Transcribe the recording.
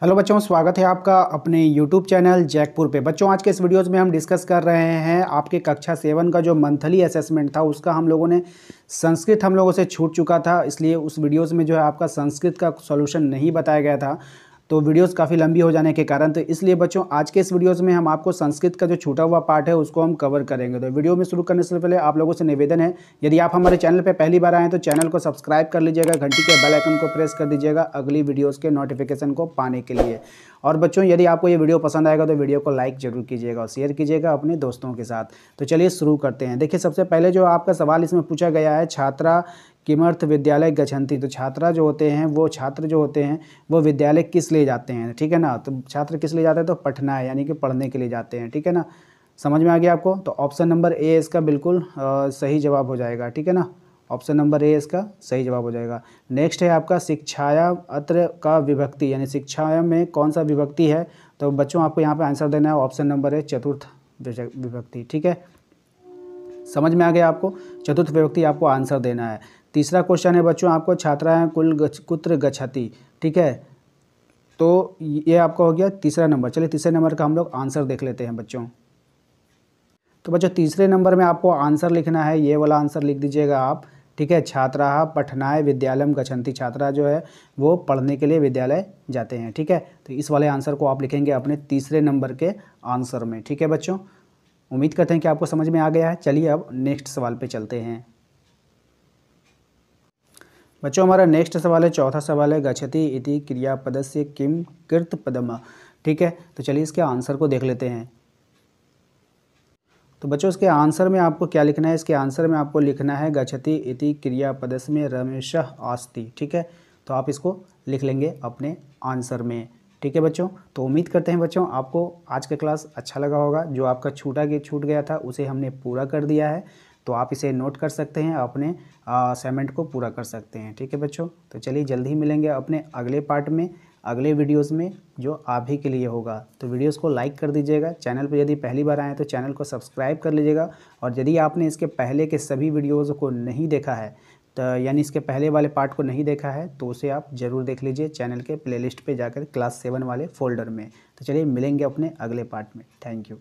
Hello बच्चों, स्वागत है आपका अपने यूट्यूब चैनल जैकपुर पे। बच्चों, आज के इस वीडियोस में हम डिस्कस कर रहे हैं आपके कक्षा सेवन का जो मंथली असेसमेंट था, उसका हम लोगों ने संस्कृत हम लोगों से छूट चुका था, इसलिए उस वीडियोस में जो है आपका संस्कृत का सॉल्यूशन नहीं बताया गया था। तो वीडियोस काफ़ी लंबी हो जाने के कारण तो इसलिए बच्चों, आज के इस वीडियोस में हम आपको संस्कृत का जो छूटा हुआ पार्ट है, उसको हम कवर करेंगे। तो वीडियो में शुरू करने से पहले आप लोगों से निवेदन है, यदि आप हमारे चैनल पर पहली बार आएँ तो चैनल को सब्सक्राइब कर लीजिएगा, घंटी के बेल आइकन को प्रेस कर दीजिएगा अगली वीडियोज़ के नोटिफिकेशन को पाने के लिए। और बच्चों, यदि आपको ये वीडियो पसंद आएगा तो वीडियो को लाइक ज़रूर कीजिएगा और शेयर कीजिएगा अपने दोस्तों के साथ। तो चलिए शुरू करते हैं। देखिए, सबसे पहले जो आपका सवाल इसमें पूछा गया है, छात्रा किमर्थ विद्यालय गच्छन्ति। तो छात्रा जो होते हैं, वो छात्र जो होते हैं, वो विद्यालय किस लिए जाते हैं? ठीक है ना? तो छात्र किस लिए जाते हैं? तो पठना है यानी कि पढ़ने के लिए जाते हैं। ठीक है ना? समझ में आ गया आपको? तो ऑप्शन नंबर ए इसका बिल्कुल सही जवाब हो जाएगा। ठीक है ना? ऑप्शन नंबर ए इसका सही जवाब हो जाएगा। नेक्स्ट है आपका शिक्षाया अत्र का विभक्ति, यानी शिक्षाया में कौन सा विभक्ति है? तो बच्चों, आपको यहाँ पे आंसर देना है ऑप्शन नंबर है चतुर्थ विभक्ति। ठीक है? समझ में आ गया आपको? चतुर्थ विभक्ति आपको आंसर देना है। तीसरा क्वेश्चन है बच्चों, आपको छात्राएँ कुल गच कुत्र गच्छति ठीक है? तो ये आपका हो गया तीसरा नंबर। चलिए तीसरे नंबर का हम लोग आंसर देख लेते हैं बच्चों। तो बच्चों, तीसरे नंबर में आपको आंसर लिखना है, ये वाला आंसर लिख दीजिएगा आप, ठीक है? छात्रा पठनाए विद्यालय गच्छन्ति। छात्रा जो है, वो पढ़ने के लिए विद्यालय जाते हैं, ठीक है? तो इस वाले आंसर को आप लिखेंगे अपने तीसरे नंबर के आंसर में, ठीक है बच्चों? उम्मीद करते हैं कि आपको समझ में आ गया है। चलिए अब नेक्स्ट सवाल पे चलते हैं। बच्चों, हमारा नेक्स्ट सवाल है, चौथा सवाल है, गच्छति इति क्रियापद से किम कृत पदम ठीक है तो चलिए इसके आंसर को देख लेते हैं। तो बच्चों, इसके आंसर में आपको क्या लिखना है? इसके आंसर में आपको लिखना है, गच्छति इति क्रियापदस में रमेश आस्ति। ठीक है तो आप इसको लिख लेंगे अपने आंसर में। ठीक है बच्चों तो उम्मीद करते हैं बच्चों, आपको आज का क्लास अच्छा लगा होगा। जो आपका छूटा गया, छूट गया था, उसे हमने पूरा कर दिया है। तो आप इसे नोट कर सकते हैं, अपने असाइनमेंट को पूरा कर सकते हैं, ठीक है बच्चों? तो चलिए जल्दी ही मिलेंगे अपने अगले पार्ट में, अगले वीडियोस में, जो आप ही के लिए होगा। तो वीडियोस को लाइक कर दीजिएगा। चैनल पर यदि पहली बार आए तो चैनल को सब्सक्राइब कर लीजिएगा। और यदि आपने इसके पहले के सभी वीडियोज़ को नहीं देखा है तो यानी इसके पहले वाले पार्ट को नहीं देखा है तो उसे आप ज़रूर देख लीजिए चैनल के प्लेलिस्ट पे जाकर क्लास सेवन वाले फोल्डर में। तो चलिए मिलेंगे अपने अगले पार्ट में। Thank you